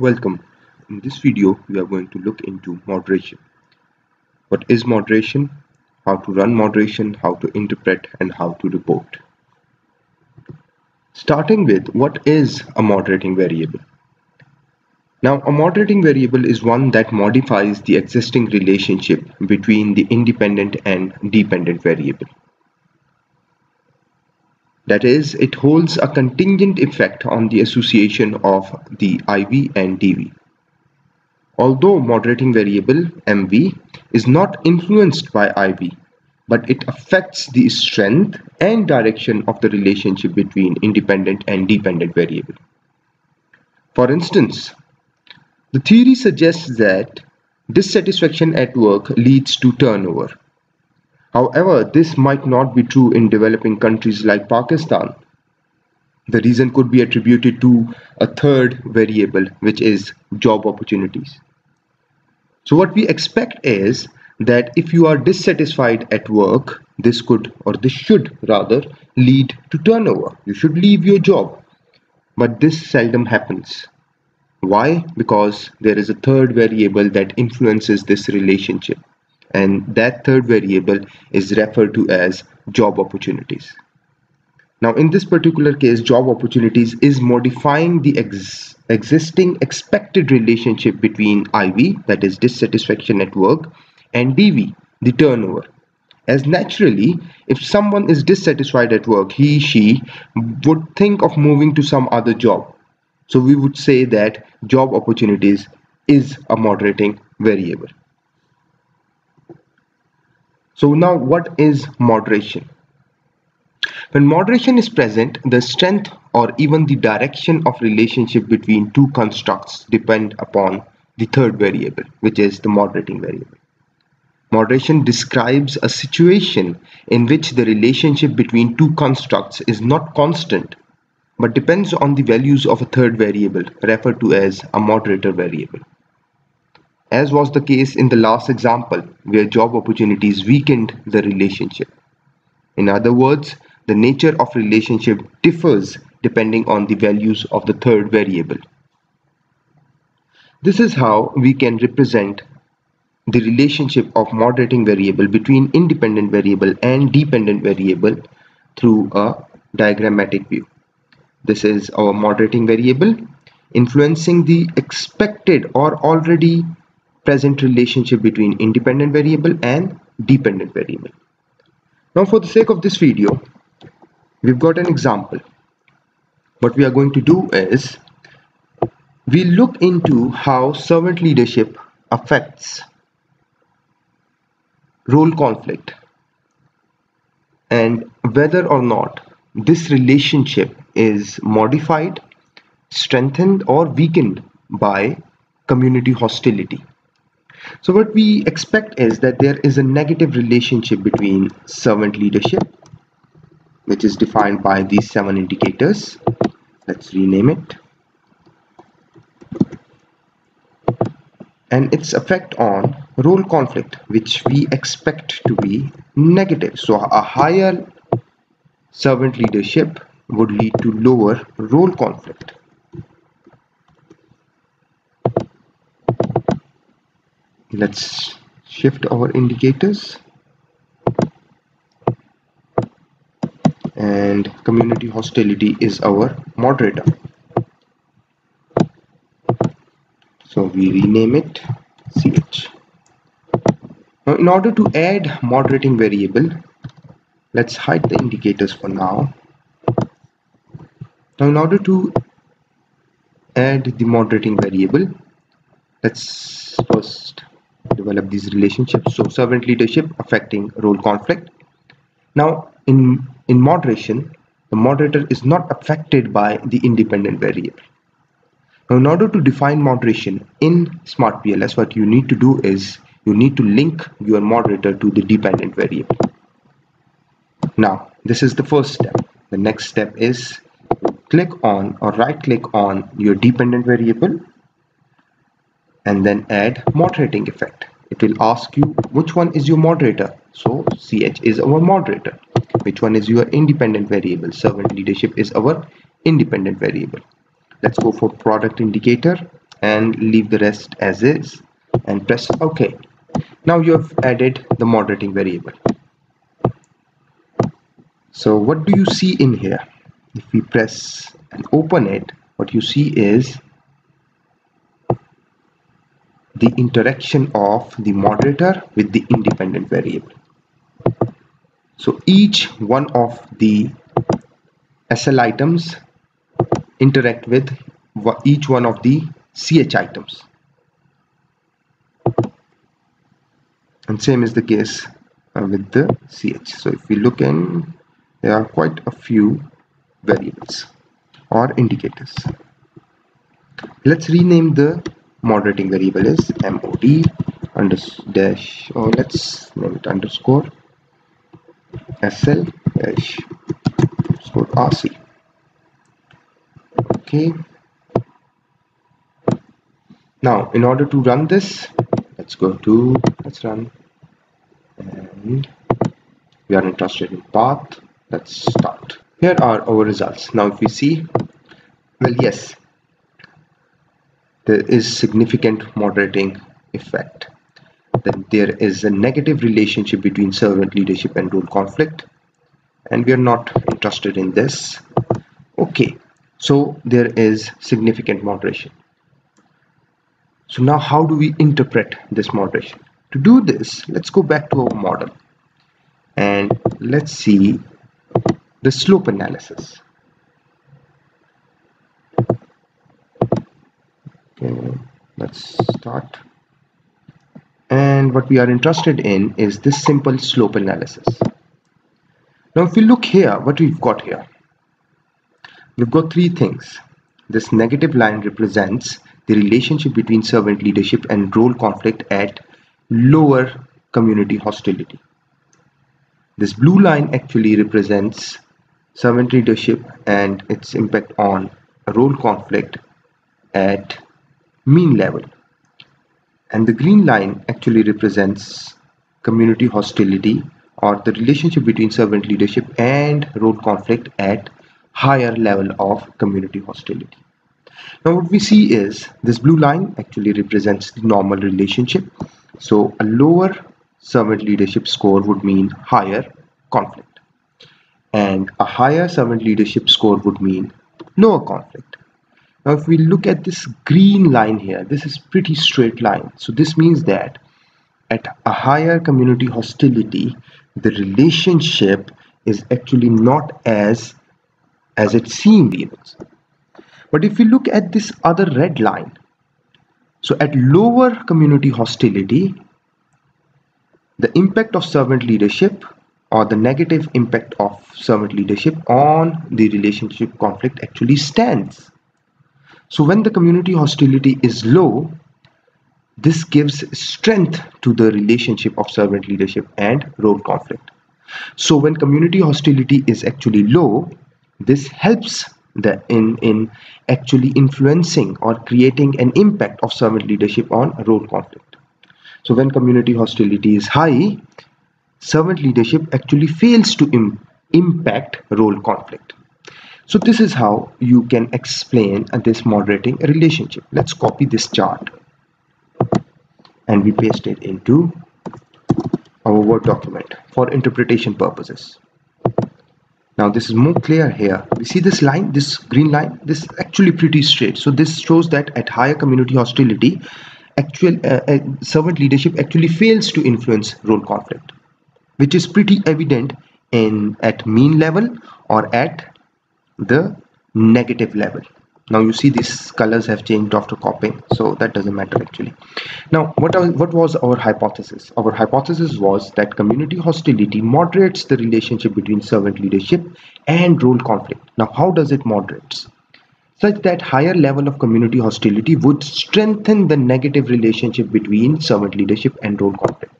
Welcome. In this video, we are going to look into moderation. What is moderation? How to run moderation, how to interpret, and how to report. Starting with what is a moderating variable? Now, a moderating variable is one that modifies the existing relationship between the independent and dependent variable. That is, it holds a contingent effect on the association of the IV and DV. Although moderating variable MV is not influenced by IV, but it affects the strength and direction of the relationship between independent and dependent variable. For instance, the theory suggests that dissatisfaction at work leads to turnover However, this might not be true in developing countries like Pakistan. The reason could be attributed to a third variable, which is job opportunities. So what we expect is that if you are dissatisfied at work, this could or this should rather lead to turnover. You should leave your job. But this seldom happens. Why? Because there is a third variable that influences this relationship and that third variable is referred to as job opportunities. Now in this particular case job opportunities is modifying the ex existing expected relationship between IV that is dissatisfaction at work and DV the turnover. As naturally if someone is dissatisfied at work he she would think of moving to some other job. So we would say that job opportunities is a moderating variable so now what is moderation? When moderation is present, the strength or even the direction of relationship between two constructs depend upon the third variable, which is the moderating variable. Moderation describes a situation in which the relationship between two constructs is not constant but depends on the values of a third variable referred to as a moderator variable as was the case in the last example where job opportunities weakened the relationship. In other words, the nature of relationship differs depending on the values of the third variable. This is how we can represent the relationship of moderating variable between independent variable and dependent variable through a diagrammatic view. This is our moderating variable influencing the expected or already present relationship between independent variable and dependent variable. Now for the sake of this video, we've got an example. What we are going to do is we look into how servant leadership affects role conflict and whether or not this relationship is modified, strengthened or weakened by community hostility. So what we expect is that there is a negative relationship between servant leadership, which is defined by these seven indicators. Let's rename it. And its effect on role conflict, which we expect to be negative. So a higher servant leadership would lead to lower role conflict. Let's shift our indicators. And community hostility is our moderator. So we rename it ch now in order to add moderating variable let's hide the indicators for now. Now in order to add the moderating variable let's first develop these relationships. So servant leadership affecting role conflict. Now in in moderation the moderator is not affected by the independent variable. Now in order to define moderation in SmartPLS what you need to do is you need to link your moderator to the dependent variable. Now this is the first step. The next step is click on or right click on your dependent variable and then add moderating effect. It will ask you which one is your moderator. So ch is our moderator. Which one is your independent variable? Servant leadership is our independent variable. Let's go for product indicator and leave the rest as is and press OK. Now you have added the moderating variable. So what do you see in here? If we press and open it what you see is the interaction of the moderator with the independent variable. So each one of the SL items interact with each one of the CH items. And same is the case uh, with the CH so if we look in there are quite a few variables or indicators. Let's rename the moderating variable is mod under dash or let's name it underscore sl dash underscore rc okay. Now in order to run this let's go to let's run. And we are interested in path. Let's start. Here are our results. Now if we see well yes there is significant moderating effect. Then there is a negative relationship between servant leadership and role conflict and we are not interested in this. Okay so there is significant moderation. So now how do we interpret this moderation? To do this let's go back to our model and let's see the slope analysis okay let's start. And what we are interested in is this simple slope analysis. Now if we look here what we've got here we've got three things. This negative line represents the relationship between servant leadership and role conflict at lower community hostility. This blue line actually represents servant leadership and its impact on role conflict at mean level and the green line actually represents community hostility or the relationship between servant leadership and role conflict at higher level of community hostility. Now what we see is this blue line actually represents the normal relationship. So a lower servant leadership score would mean higher conflict and a higher servant leadership score would mean lower conflict. Now if we look at this green line here, this is pretty straight line. So this means that at a higher community hostility, the relationship is actually not as as it seems even. But if we look at this other red line, so at lower community hostility, the impact of servant leadership or the negative impact of servant leadership on the relationship conflict actually stands. So when the community hostility is low, this gives strength to the relationship of servant leadership and role conflict. So when community hostility is actually low, this helps the in in actually influencing or creating an impact of servant leadership on role conflict. So when community hostility is high, servant leadership actually fails to Im impact role conflict. So this is how you can explain this moderating relationship. Let's copy this chart and we paste it into our Word document for interpretation purposes. Now this is more clear here. We see this line, this green line, this is actually pretty straight. So this shows that at higher community hostility, actual uh, uh, servant leadership actually fails to influence role conflict, which is pretty evident in at mean level or at the negative level. Now you see these colors have changed after copying so that doesn't matter actually. Now what what was our hypothesis? Our hypothesis was that community hostility moderates the relationship between servant leadership and role conflict. Now how does it moderates such that higher level of community hostility would strengthen the negative relationship between servant leadership and role conflict.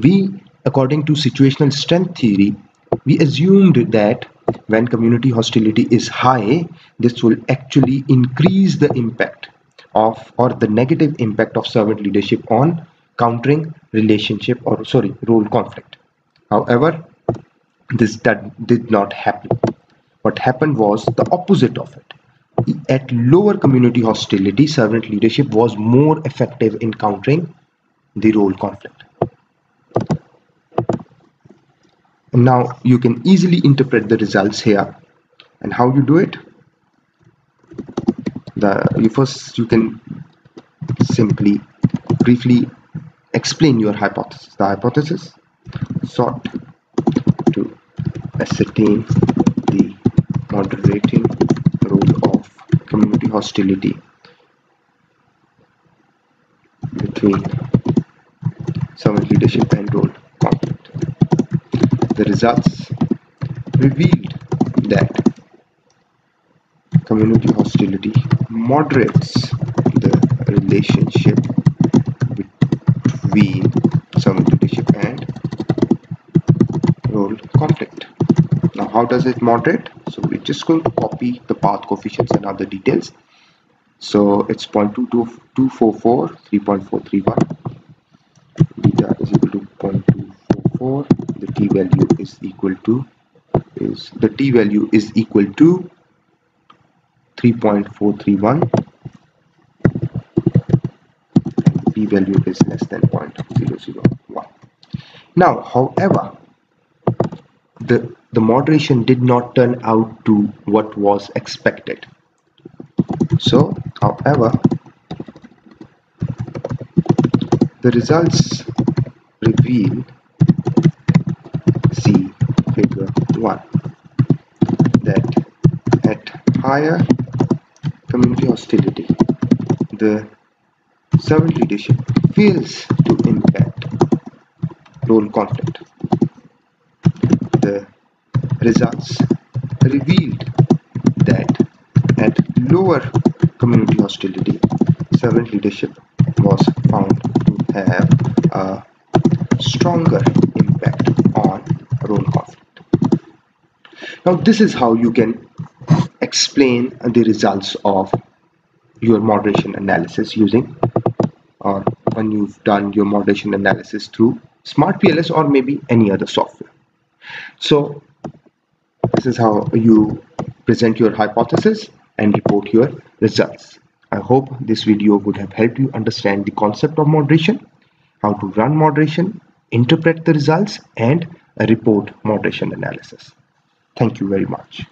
We according to situational strength theory we assumed that when community hostility is high this will actually increase the impact of or the negative impact of servant leadership on countering relationship or sorry role conflict. However this that did not happen. What happened was the opposite of it. At lower community hostility, servant leadership was more effective in countering the role conflict. Now you can easily interpret the results here. And how you do it? The you first you can simply briefly explain your hypothesis. The hypothesis sought to ascertain the moderating role of community hostility between servant leadership and role. The results revealed that community hostility moderates the relationship between servant leadership and role conflict. Now how does it moderate? So we're just going to copy the path coefficients and other details. So it's 0.22244, 3.431. Beta is equal to 0.244. The t value is equal to is the t value is equal to 3.431 p value is less than 0.001 now however the the moderation did not turn out to what was expected. So however the results reveal see figure 1 that at higher community hostility the servant leadership fails to impact role conflict the results revealed that at lower community hostility, servant leadership was found to have a stronger impact on role conflict. Now this is how you can explain the results of your moderation analysis using or when you've done your moderation analysis through SmartPLS or maybe any other software. So this is how you present your hypothesis and report your results. I hope this video would have helped you understand the concept of moderation, how to run moderation, interpret the results and report moderation analysis. Thank you very much.